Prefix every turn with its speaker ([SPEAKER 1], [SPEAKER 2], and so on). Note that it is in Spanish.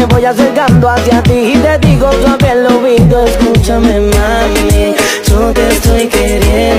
[SPEAKER 1] me voy acercando hacia ti y te digo suave el oído Escúchame mami, yo te estoy queriendo